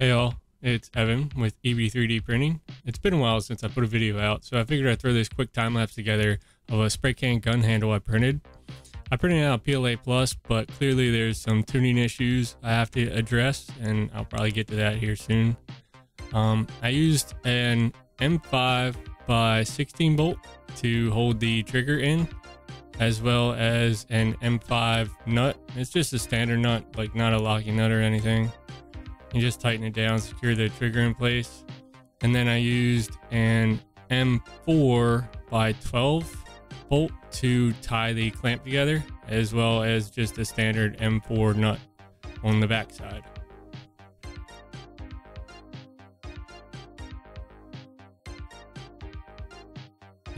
Hey all, it's Evan with EB3D Printing. It's been a while since I put a video out, so I figured I'd throw this quick time lapse together of a spray can gun handle I printed. I printed out PLA Plus, but clearly there's some tuning issues I have to address, and I'll probably get to that here soon. Um, I used an M5 by 16 bolt to hold the trigger in, as well as an M5 nut. It's just a standard nut, like not a locking nut or anything. You just tighten it down, secure the trigger in place. And then I used an M4 by 12 bolt to tie the clamp together, as well as just a standard M4 nut on the back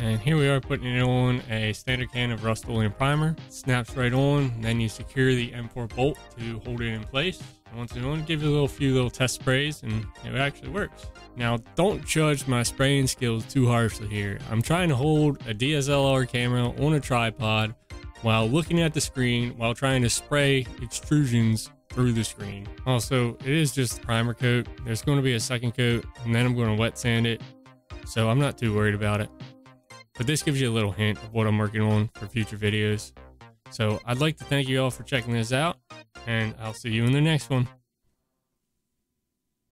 And here we are putting it on a standard can of Rust-Oleum primer. Snaps right on, then you secure the M4 bolt to hold it in place. And once it's on, give it a little few little test sprays and it actually works. Now, don't judge my spraying skills too harshly here. I'm trying to hold a DSLR camera on a tripod while looking at the screen while trying to spray extrusions through the screen. Also, it is just primer coat. There's going to be a second coat and then I'm going to wet sand it. So I'm not too worried about it. But this gives you a little hint of what I'm working on for future videos. So I'd like to thank you all for checking this out, and I'll see you in the next one.